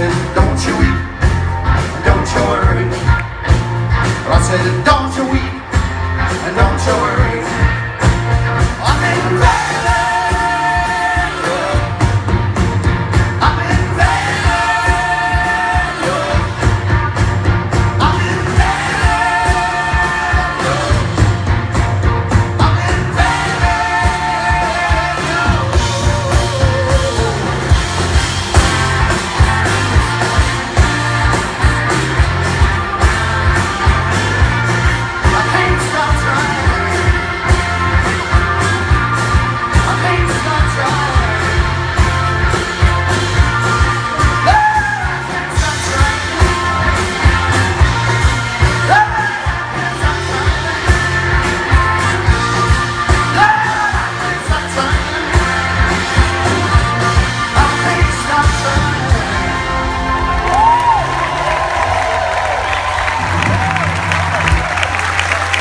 said, don't you eat, don't you worry. I said, don't.